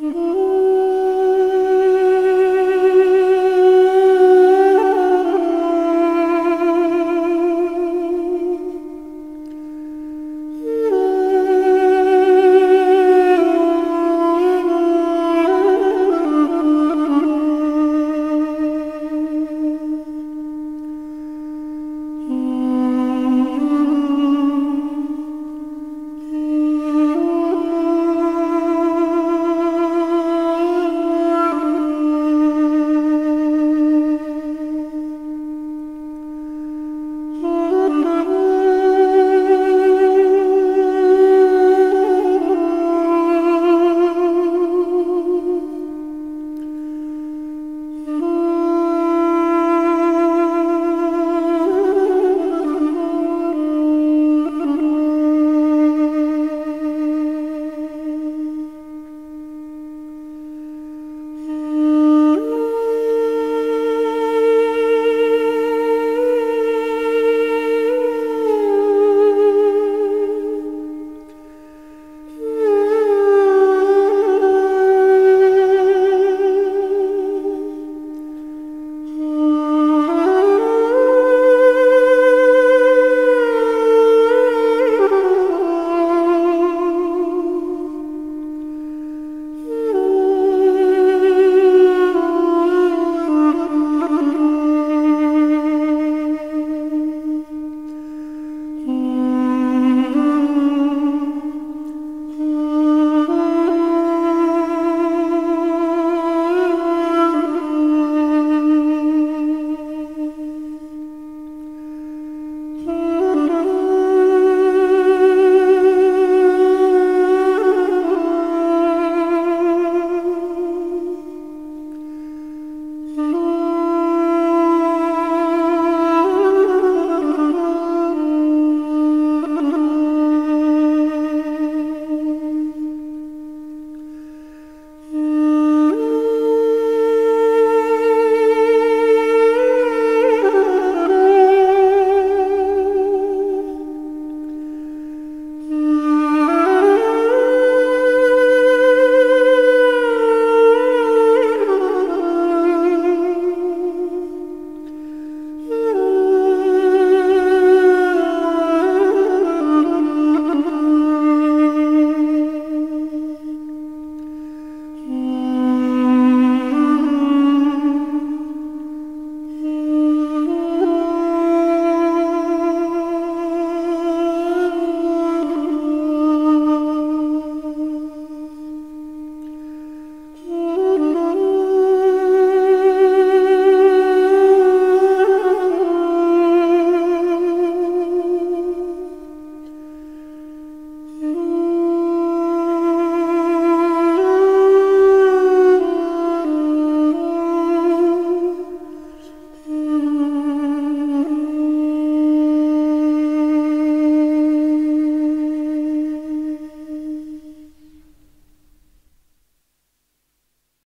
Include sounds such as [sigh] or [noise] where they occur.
Mm-hmm. [laughs]